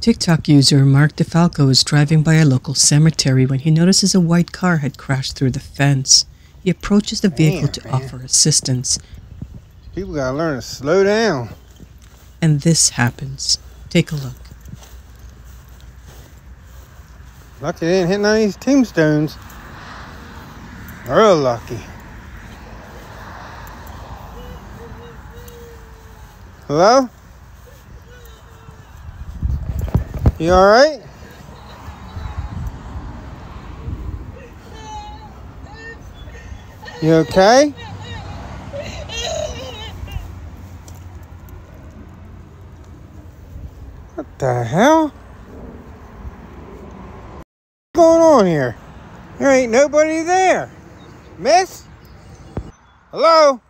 TikTok user Mark DeFalco is driving by a local cemetery when he notices a white car had crashed through the fence. He approaches the vehicle Damn, to man. offer assistance, People gotta learn to slow down. and this happens. Take a look. Lucky they didn't hit none of these tombstones. Real lucky. Hello? You alright? You okay? What the hell? What's going on here? There ain't nobody there. Miss? Hello?